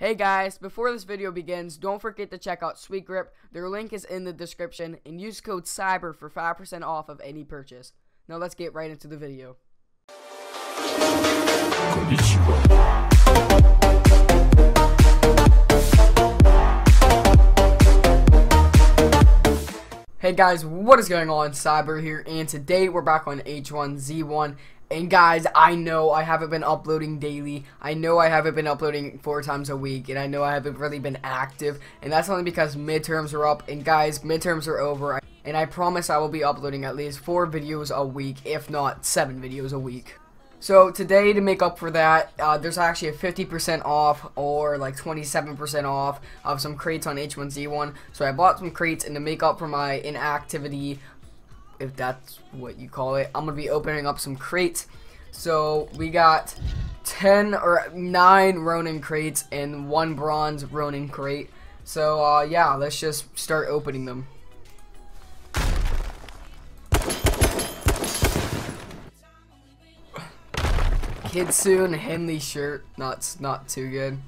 Hey guys, before this video begins, don't forget to check out Sweet Grip. Their link is in the description and use code CYBER for 5% off of any purchase. Now let's get right into the video. Hey guys, what is going on? Cyber here, and today we're back on H1Z1. And guys, I know I haven't been uploading daily. I know I haven't been uploading four times a week, and I know I haven't really been active. And that's only because midterms are up. And guys, midterms are over. And I promise I will be uploading at least four videos a week, if not seven videos a week. So today, to make up for that, uh, there's actually a 50% off or like 27% off of some crates on H1Z1. So I bought some crates, and to make up for my inactivity, if that's what you call it, I'm gonna be opening up some crates. So we got 10 or 9 Ronin crates and one bronze Ronin crate. So uh, yeah, let's just start opening them. Kitsune Henley shirt. Not not too good.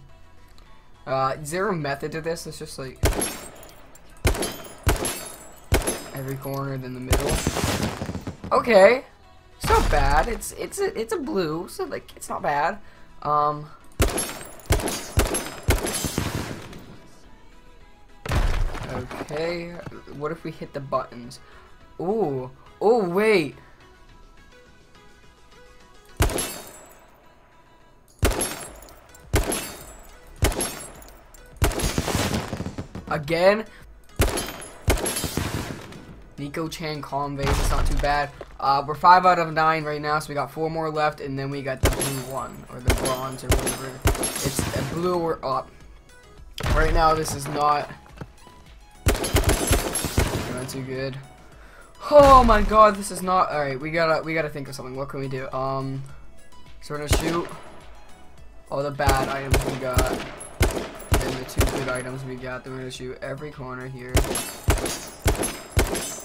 Uh, is there a method to this? It's just like every corner, than the middle. Okay, it's not bad. It's it's a it's a blue, so like it's not bad. Um. Okay, what if we hit the buttons? Ooh, oh wait. Again. Nico Chan Convey, it's not too bad. Uh, we're 5 out of 9 right now, so we got 4 more left, and then we got the blue one, or the bronze, or whatever. It's a blue or up. Right now, this is not, not too good. Oh my god, this is not, alright, we gotta, we gotta think of something. What can we do? Um, so we're gonna shoot all the bad items we got and the two good items we got. Then we're gonna shoot every corner here,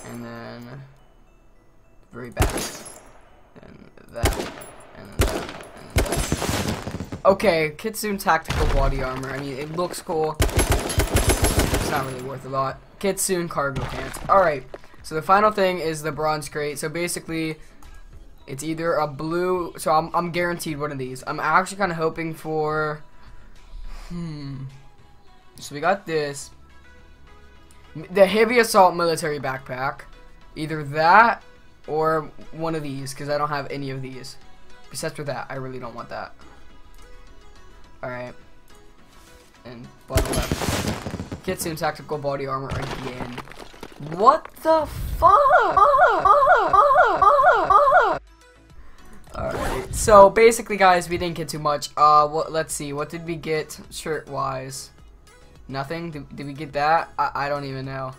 and then very back, and that, and that, and that. Okay, Kitsune tactical body armor. I mean, it looks cool. It's not really worth a lot. Kitsune cargo pants. All right. So the final thing is the bronze crate. So basically. It's either a blue, so I'm, I'm guaranteed one of these. I'm actually kind of hoping for, hmm, so we got this. The heavy assault military backpack. Either that or one of these because I don't have any of these. Besides for that, I really don't want that. Alright. And bottom left. Kitsune tactical body armor again. What the fuck? Alright, so basically guys, we didn't get too much. Uh, what, let's see, what did we get shirt-wise? Nothing? Did, did we get that? I, I don't even know.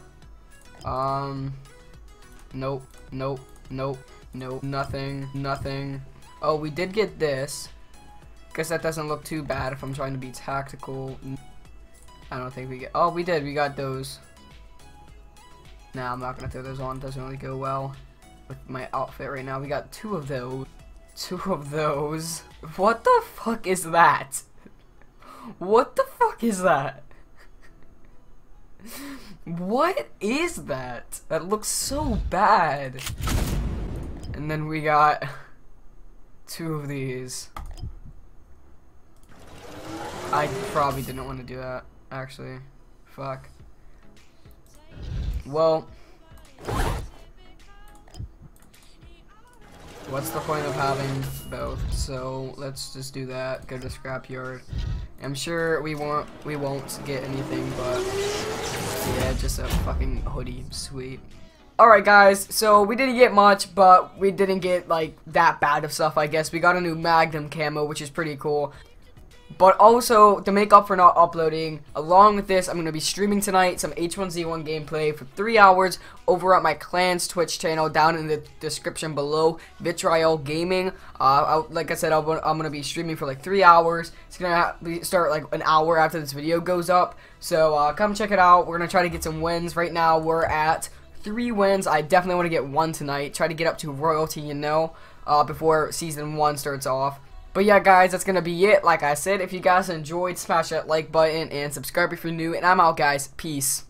Um, nope, nope, nope, nope, nothing, nothing. Oh, we did get this. Guess that doesn't look too bad if I'm trying to be tactical. I don't think we get, oh, we did, we got those. Nah, I'm not gonna throw those on, doesn't really go well with my outfit right now. We got two of those. Two of those. What the fuck is that? What the fuck is that? What is that? That looks so bad. And then we got two of these. I probably didn't want to do that, actually. Fuck. Well, what's the point of having both? So let's just do that. Go to scrapyard. I'm sure we won't we won't get anything, but yeah, just a fucking hoodie. Sweet. Alright guys, so we didn't get much, but we didn't get like that bad of stuff I guess. We got a new Magnum camo, which is pretty cool. But also, to make up for not uploading, along with this, I'm going to be streaming tonight some H1Z1 gameplay for 3 hours over at my clan's Twitch channel down in the description below, Vitriol Gaming. Uh, I, like I said, I'm going to be streaming for like 3 hours. It's going to start like an hour after this video goes up. So uh, come check it out. We're going to try to get some wins. Right now, we're at 3 wins. I definitely want to get one tonight. Try to get up to royalty, you know, uh, before Season 1 starts off. But yeah, guys, that's gonna be it. Like I said, if you guys enjoyed, smash that like button and subscribe if you're new. And I'm out, guys. Peace.